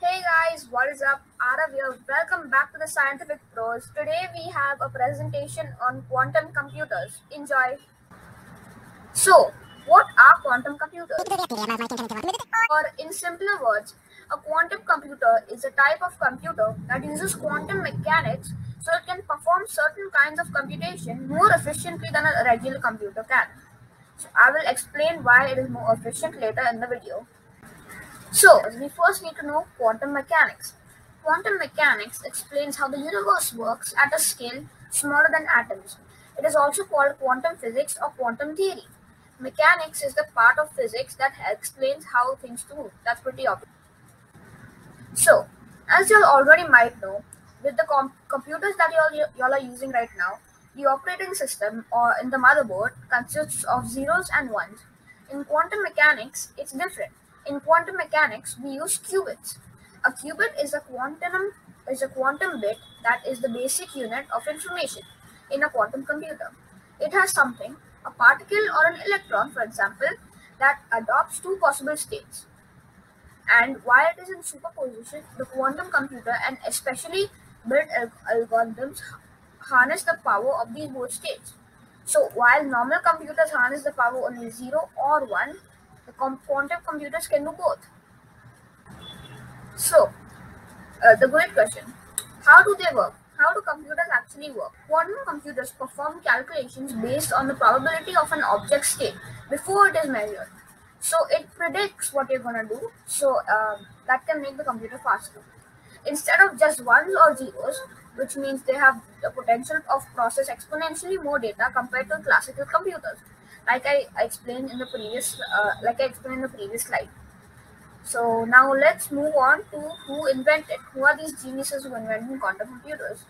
Hey guys, what is up? Aarav here. Welcome back to the Scientifique Pros. Today we have a presentation on quantum computers. Enjoy. So, what are quantum computers? Or in simpler words, a quantum computer is a type of computer that uses quantum mechanics so it can perform certain kinds of computation more efficiently than a regular computer can. So I will explain why it is more efficient later in the video. So, we first need to know quantum mechanics. Quantum mechanics explains how the universe works at a scale smaller than atoms. It is also called quantum physics or quantum theory. Mechanics is the part of physics that explains how things move. That's pretty obvious. So, as you already might know, with the com- computers that you all are using right now, the operating system or in the motherboard consists of zeros and ones. In quantum mechanics, it's different. In quantum mechanics, we use qubits. A qubit is a quantum is a quantum bit that is the basic unit of information in a quantum computer. It has something, a particle or an electron, for example, that adopts two possible states. And while it is in superposition, the quantum computer and especially built algorithms harness the power of these both states. So while normal computers harness the power only 0 or 1, the quantum computers can do both. So, uh, the great question how do they work? How do computers actually work? Quantum computers perform calculations based on the probability of an object state before it is measured. So, it predicts what you're going to do, so uh, that can make the computer faster. Instead of just ones or zeros, which means they have the potential of process exponentially more data compared to classical computers like I explained in the previous, uh, like I explained in the previous slide. So now let's move on to who invented, who are these geniuses who invented quantum computers.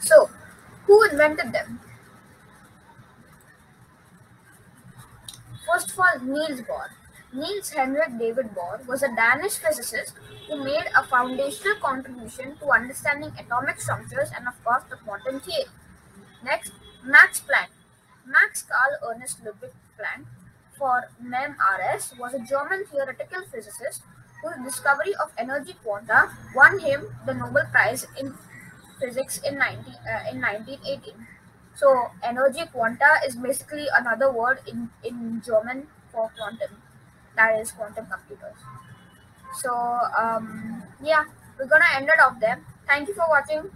So, who invented them? First of all, Niels Bohr. Niels Henrik David Bohr was a Danish physicist who made a foundational contribution to understanding atomic structures and, of course, the quantum theory. Next, Max Planck. Max Karl Ernst Ludwig Planck, for MEM-RS, was a German theoretical physicist whose discovery of energy quanta won him the Nobel Prize in Physics in, 19, uh, in 1918. So, energy quanta is basically another word in, in German for quantum, that is quantum computers. So, um, yeah, we're gonna end it off there. Thank you for watching.